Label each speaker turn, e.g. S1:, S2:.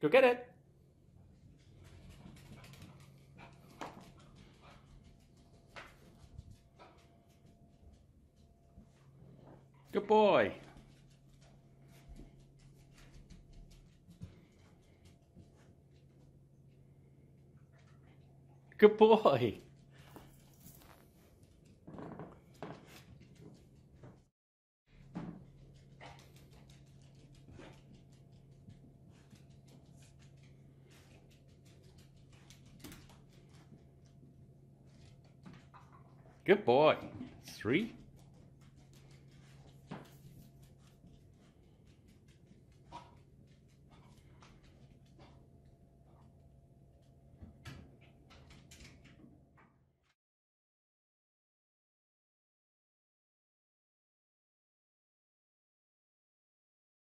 S1: Go get it. Good boy. Good boy. Good boy. Three.